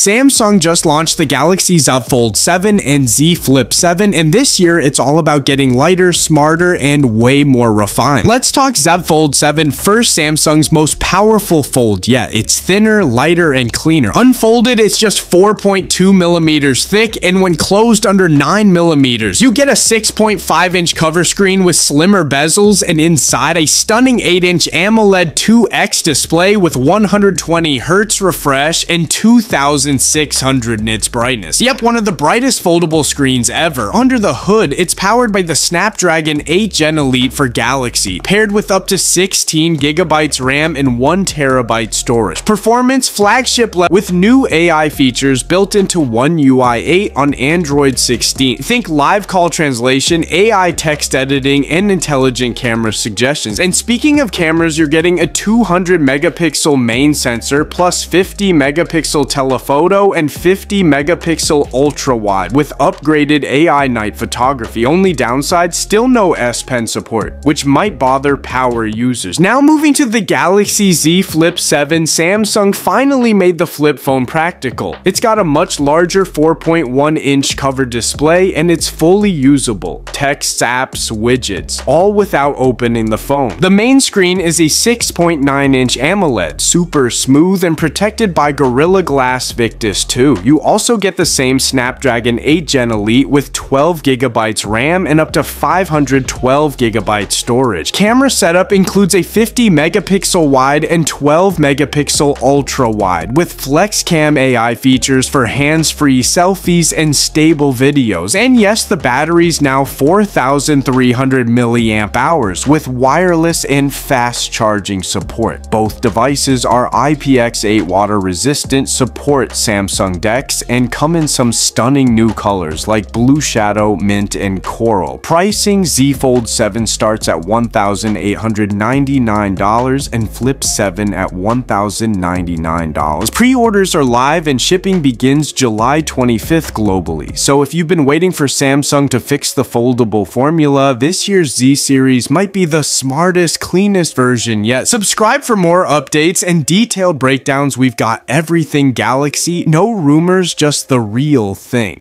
Samsung just launched the Galaxy Z Fold 7 and Z Flip 7, and this year it's all about getting lighter, smarter, and way more refined. Let's talk Z Fold 7 first, Samsung's most powerful fold yet. It's thinner, lighter, and cleaner. Unfolded, it's just 4.2 millimeters thick, and when closed under 9 millimeters, you get a 6.5 inch cover screen with slimmer bezels, and inside a stunning 8 inch AMOLED 2X display with 120 Hz refresh and 2600 nits brightness. Yep, one of the brightest foldable screens ever. Under the hood, it's powered by the Snapdragon 8 Gen Elite for Galaxy, paired with up to 16 gigabytes RAM and 1 terabyte storage. Performance flagship with new AI features built into One UI 8 on Android 16. Think live call translation, AI text editing, and intelligent camera suggestions. And speaking of cameras, you're getting a 200 megapixel main sensor plus 50 megapixel telephoto and 50 megapixel ultra wide with upgraded AI night photography. Only downside, still no S Pen support, which might bother power users. Now moving to the Galaxy Z Flip 7, Samsung finally made the flip phone practical. It's got a much larger 4.1 inch cover display and it's fully usable. Text, apps, widgets, all without opening the phone. The main screen is a 6.9 inch AMOLED, super smooth and protected by Gorilla Glass Victus 2. You also get the same Snapdragon 8 Gen Elite with 12 gigabytes RAM and up to 512 gigabyte storage. Camera setup includes a 50 megapixel wide and 12 megapixel ultra wide with FlexCam AI features for hands-free selfies and stable videos. And yes, the battery's now 4,300 milliamp hours with wireless and fast charging support. Both devices are IPX8 water resistant, support Samsung DeX, and come in some stunning new colors like blue shadow, mint, and coral. Pricing Z Fold 7 starts at $1,899 and Flip 7 at $1,099. Pre-orders are live and shipping begins July 25th globally. So if you've been waiting for Samsung to fix the foldable formula, this year's Z series might be the smartest, cleanest version yet. Subscribe for more updates and detailed breakdowns. We've got everything Galaxy, no rumors, just the real thing.